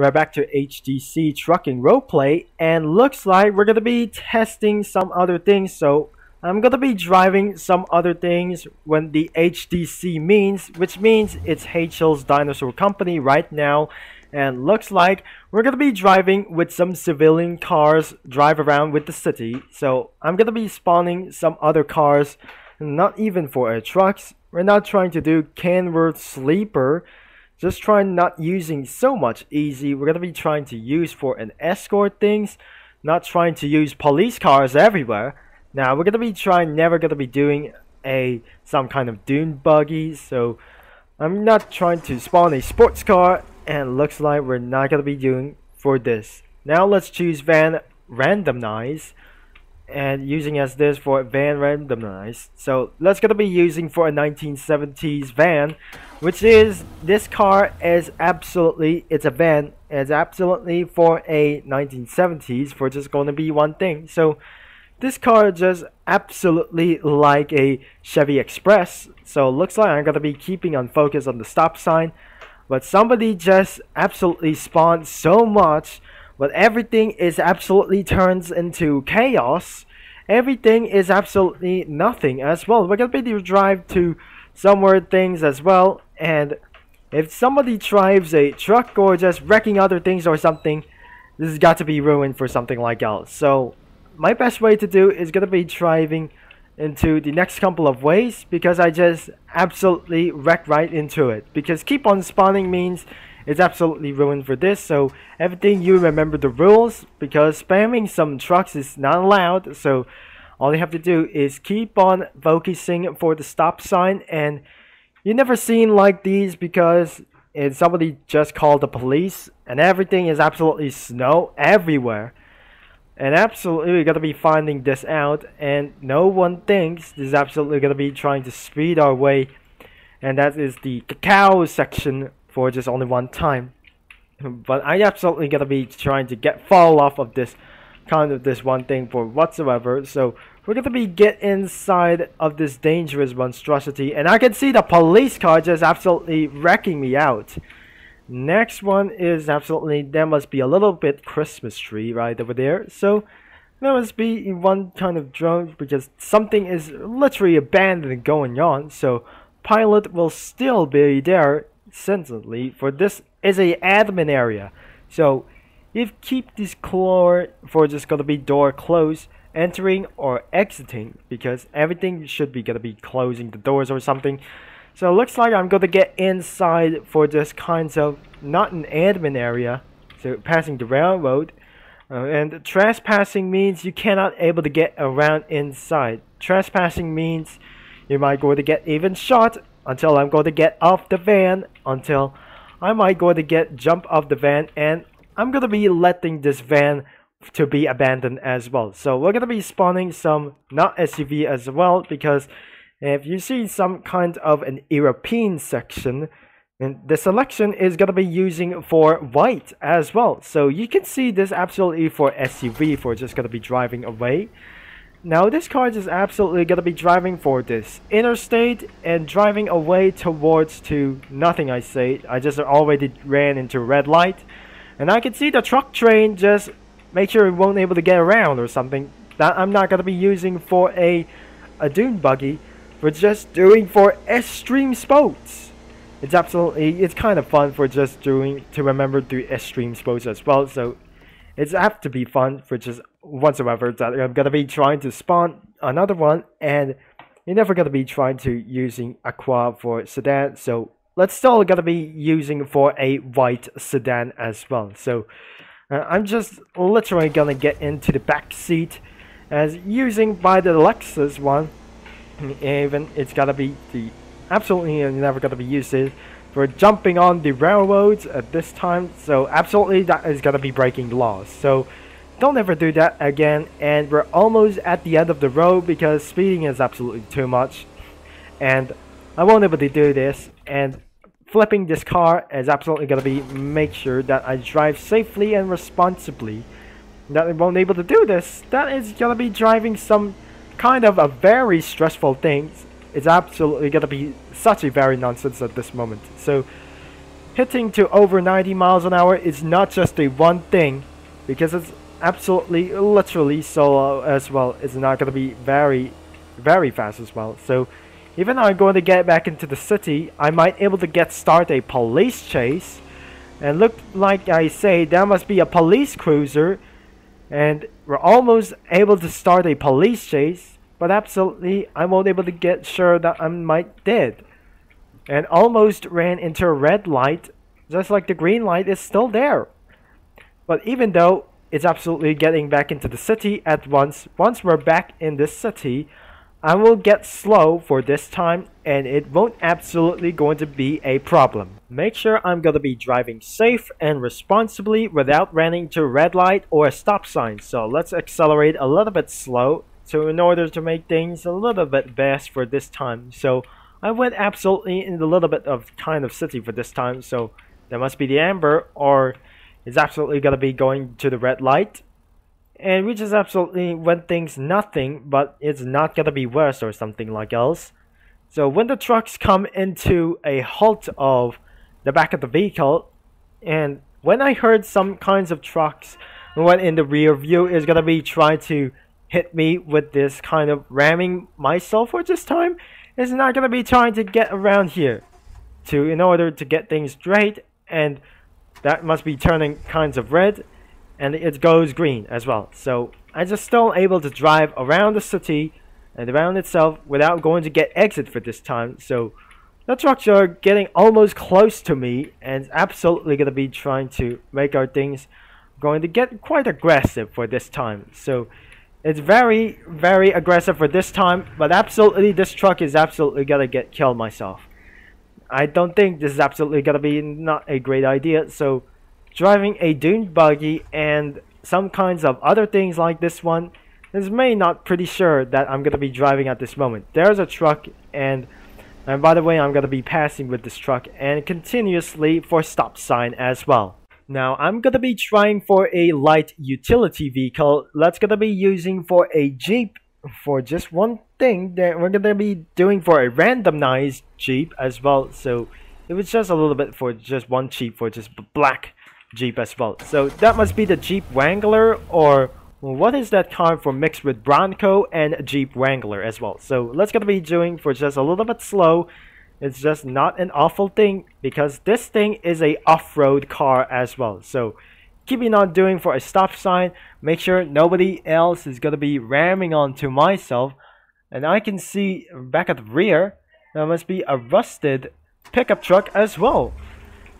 We're back to HDC trucking roleplay and looks like we're gonna be testing some other things. So I'm gonna be driving some other things when the HDC means which means it's Hachel's Dinosaur Company right now. And looks like we're gonna be driving with some civilian cars drive around with the city. So I'm gonna be spawning some other cars not even for a trucks. We're not trying to do Kenworth Sleeper just trying not using so much easy. We're going to be trying to use for an escort things. Not trying to use police cars everywhere. Now we're going to be trying, never going to be doing a some kind of dune buggy. So I'm not trying to spawn a sports car. And looks like we're not going to be doing for this. Now let's choose van randomize and using as this for a van randomized. So let's gonna be using for a 1970s van, which is this car is absolutely it's a van. It's absolutely for a 1970s for just gonna be one thing. So this car just absolutely like a Chevy Express. So looks like I'm gonna be keeping on focus on the stop sign. But somebody just absolutely spawned so much but everything is absolutely turns into chaos. Everything is absolutely nothing as well. We're gonna be drive to somewhere things as well, and if somebody drives a truck or just wrecking other things or something, this has got to be ruined for something like else. So my best way to do is gonna be driving into the next couple of ways because I just absolutely wreck right into it. Because keep on spawning means it's absolutely ruined for this. So everything you remember the rules because spamming some trucks is not allowed. So all you have to do is keep on focusing for the stop sign and you never seen like these because if somebody just called the police and everything is absolutely snow everywhere and absolutely we gotta be finding this out and no one thinks this is absolutely gonna be trying to speed our way and that is the cacao section for just only one time. But I absolutely gonna be trying to get fall off of this kind of this one thing for whatsoever. So we're gonna be get inside of this dangerous monstrosity and I can see the police car just absolutely wrecking me out. Next one is absolutely there must be a little bit Christmas tree right over there. So there must be one kind of drone because something is literally abandoned going on. So pilot will still be there sensibly for this is a admin area. So if keep this core for just gonna be door closed, entering or exiting because everything should be gonna be closing the doors or something. So it looks like I'm gonna get inside for this kinds of not an admin area. So passing the railroad. Uh, and trespassing means you cannot able to get around inside. Trespassing means you might go to get even shot until I'm going to get off the van until I might go to get jump off the van and I'm going to be letting this van to be abandoned as well. So we're going to be spawning some not SUV as well because if you see some kind of an European section and the selection is going to be using for white as well. So you can see this absolutely for SUV for just going to be driving away. Now this car is absolutely gonna be driving for this interstate and driving away towards to nothing I say. I just already ran into red light and I can see the truck train just make sure it won't able to get around or something. That I'm not gonna be using for a a dune buggy. We're just doing for extreme sports. It's absolutely it's kind of fun for just doing to remember do extreme sports as well. So it's have to be fun for just whatsoever that I'm gonna be trying to spawn another one and you're never gonna be trying to using a quad for sedan so let's still gonna be using for a white sedan as well. So uh, I'm just literally gonna get into the back seat as using by the Lexus one even it's gonna be the absolutely never gonna be used for jumping on the railroads at this time so absolutely that is gonna be breaking laws so don't ever do that again. And we're almost at the end of the road because speeding is absolutely too much. And I won't able to do this. And flipping this car is absolutely going to be make sure that I drive safely and responsibly. That I won't able to do this. That is going to be driving some kind of a very stressful thing. It's absolutely going to be such a very nonsense at this moment. So hitting to over 90 miles an hour is not just a one thing because it's absolutely literally solo as well. It's not going to be very very fast as well. So even though I'm going to get back into the city I might able to get start a police chase. And look like I say there must be a police cruiser and we're almost able to start a police chase but absolutely I won't able to get sure that I might dead and almost ran into a red light just like the green light is still there but even though it's absolutely getting back into the city at once. Once we're back in this city, I will get slow for this time and it won't absolutely going to be a problem. Make sure I'm going to be driving safe and responsibly without running to red light or a stop sign. So let's accelerate a little bit slow so in order to make things a little bit best for this time. So I went absolutely in a little bit of kind of city for this time. So there must be the amber or it's absolutely to be going to the red light. And which is absolutely when things nothing, but it's not to be worse or something like else. So when the trucks come into a halt of the back of the vehicle, and when I heard some kinds of trucks went in the rear view is to be trying to hit me with this kind of ramming myself for this time, it's not going to be trying to get around here. To in order to get things straight and that must be turning kinds of red and it goes green as well. So I just still able to drive around the city and around itself without going to get exit for this time. So the trucks are getting almost close to me and absolutely gonna be trying to make our things going to get quite aggressive for this time. So it's very very aggressive for this time but absolutely this truck is absolutely gonna get killed myself I don't think this is absolutely gonna be not a great idea. So driving a dune buggy and some kinds of other things like this one is may not pretty sure that I'm gonna be driving at this moment. There's a truck and and by the way I'm gonna be passing with this truck and continuously for stop sign as well. Now I'm gonna be trying for a light utility vehicle. That's gonna be using for a Jeep for just one thing that we're gonna be doing for a randomized Jeep as well. So it was just a little bit for just one Jeep for just black Jeep as well. So that must be the Jeep Wrangler or what is that car for mixed with Bronco and Jeep Wrangler as well. So let's gonna be doing for just a little bit slow. It's just not an awful thing because this thing is a off-road car as well. So keep keeping on doing for a stop sign, make sure nobody else is gonna be ramming onto myself. And I can see back at the rear, there must be a rusted pickup truck as well.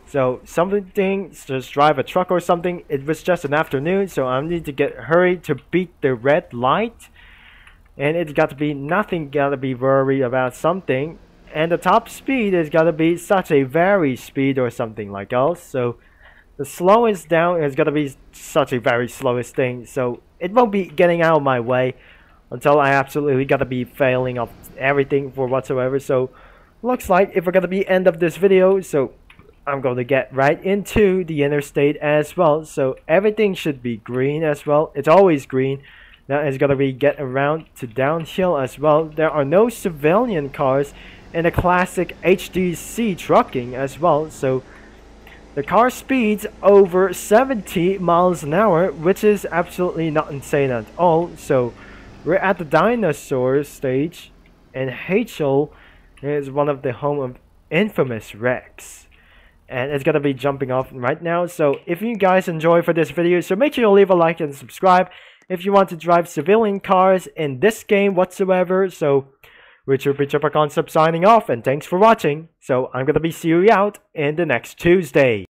So something just drive a truck or something. It was just an afternoon, so I need to get hurried to beat the red light. And it's got to be nothing gotta be worried about something. And the top speed is gonna be such a very speed or something like else. So the slowest down is gonna be such a very slowest thing, so it won't be getting out of my way until I absolutely gotta be failing of everything for whatsoever. So looks like if we're gonna be end of this video, so I'm going to get right into the interstate as well. So everything should be green as well. It's always green. Now it's gonna be get around to downhill as well. There are no civilian cars in a classic HDC trucking as well. So the car speeds over 70 miles an hour, which is absolutely not insane at all. So we're at the dinosaur stage, and Hachel is one of the home of infamous Rex. And it's gonna be jumping off right now. So if you guys enjoy for this video, so make sure you leave a like and subscribe if you want to drive civilian cars in this game whatsoever. So Richard Pitcher Concept signing off, and thanks for watching. So I'm gonna be see you out in the next Tuesday.